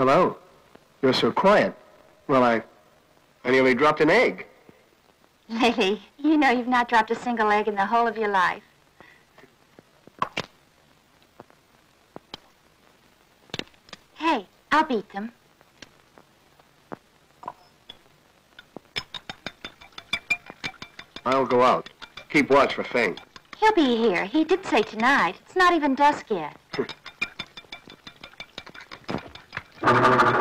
Hello. You're so quiet. Well, I... I nearly dropped an egg. Lily, you know you've not dropped a single egg in the whole of your life. Hey, I'll beat them. I'll go out. Keep watch for Fang. He'll be here. He did say tonight. It's not even dusk yet. Thank you.